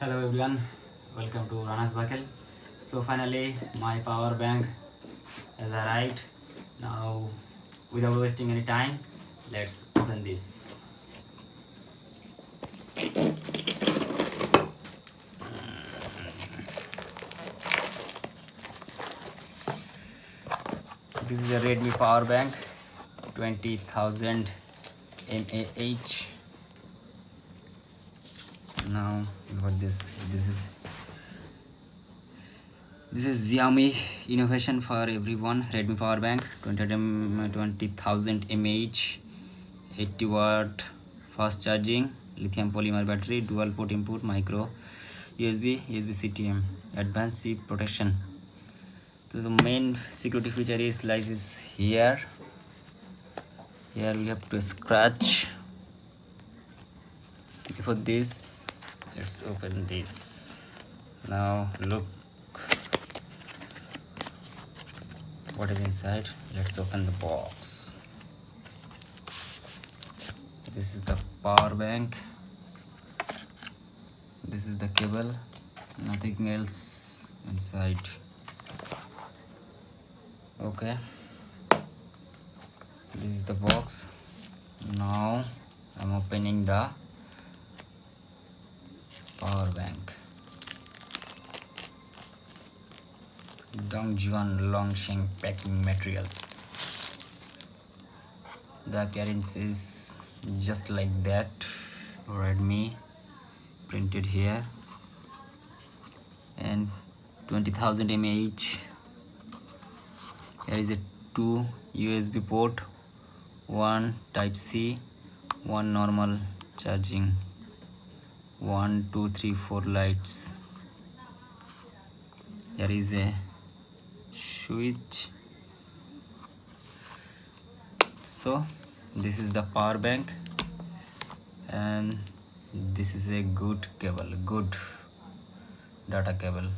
hello everyone welcome to Ranas Buckle so finally my power bank has arrived. Now without wasting any time let's open this. This is a Redmi power bank 20000 mAh now what this this is this is Xiaomi innovation for everyone Redmi power bank 20 20000 mAh 80 watt fast charging lithium polymer battery dual port input micro USB USB CTM advanced chip protection so the main security feature is like this here here we have to scratch for this let's open this. Now look. What is inside? Let's open the box. This is the power bank. This is the cable. Nothing else inside. Okay. This is the box. Now i'm opening the power bank. Dongguan Longsheng packing materials. The appearance is just like that. Redmi printed here. And 20,000 mAh. There is a two USB port one type C one normal charging one two three four lights. There is a switch. So this is the power bank. And this is a good cable good data cable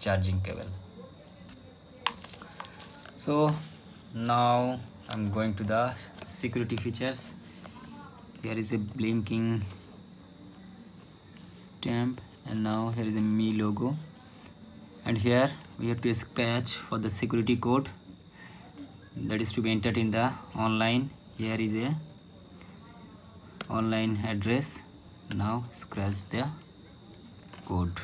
charging cable. So now i'm going to the security features. Here is a blinking stamp and now here is a Mi logo. And here we have to scratch for the security code. That is to be entered in the online. Here is a online address. Now scratch the code.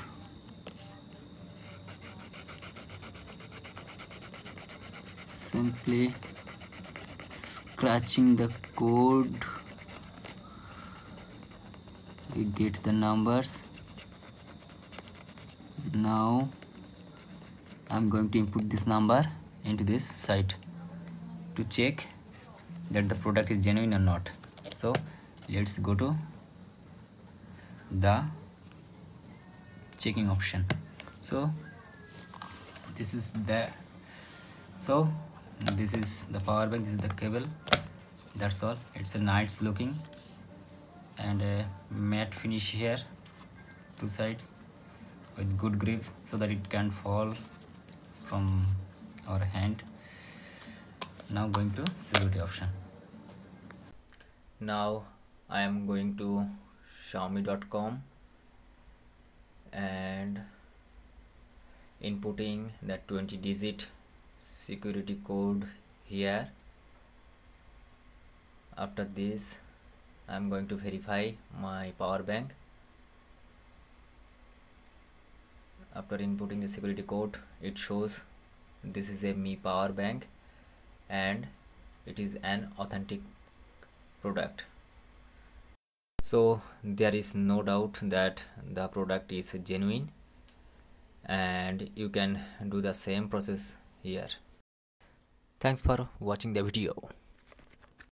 Simply scratching the code we get the numbers. Now I'm going to input this number into this site to check that the product is genuine or not. So let's go to the checking option. So this is the so this is the power bank this is the cable. That's all. It's a nice looking and a matte finish here two sides with good grip so that it can fall from our hand. Now going to security option. Now I am going to xiaomi.com and inputting that 20 digit security code here. After this I'm going to verify my power bank. After inputting the security code it shows this is a Mi power bank and it is an authentic product. So there is no doubt that the product is genuine and you can do the same process here. Thanks for watching the video